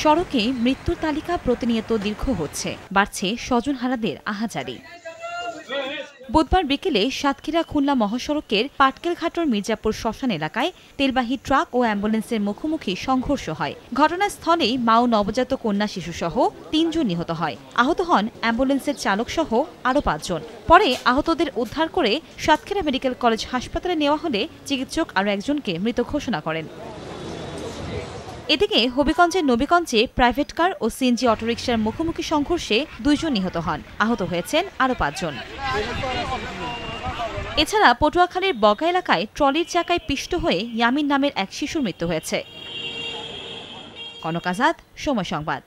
সড়কে মৃত্যুর তালিকা প্রতিনিয়ত দীর্ঘ হচ্ছে, বাড়ছে স্বজনহারাদের আহাজারি। বুধবার বিকেলে সাতক্ষীরা খুলনা মহাসড়কের পাটকেলঘাটর মির্জাপুর শ্মশান এলাকায় তেলবাহী ট্রাক ও অ্যাম্বুলেন্সের মুখোমুখি সংঘর্ষ হয়। ঘটনাস্থলেই মা ও নবজাত কন্যা শিশুসহ তিনজন নিহত হয়। আহত হন অ্যাম্বুলেন্সের চালকসহ আরও পাঁচজন। পরে আহতদের উদ্ধার করে সাতক্ষীরা মেডিকেল কলেজ হাসপাতালে নেওয়া হলে চিকিৎসক আরও একজনকে মৃত ঘোষণা করেন। এদিকে হবিগঞ্জের নবীগঞ্জে প্রাইভেট কার ও সিএনজি অটোরিকশার মুখোমুখি সংঘর্ষে দুইজন নিহত হন। আহত হয়েছেন আরও পাঁচজন। এছাড়া পটুয়াখালীর বগা এলাকায় ট্রলির চাকায় পিষ্ট হয়ে ইয়ামিন নামের এক শিশুর মৃত্যু হয়েছে। কনক আজাদ, সময় সংবাদ।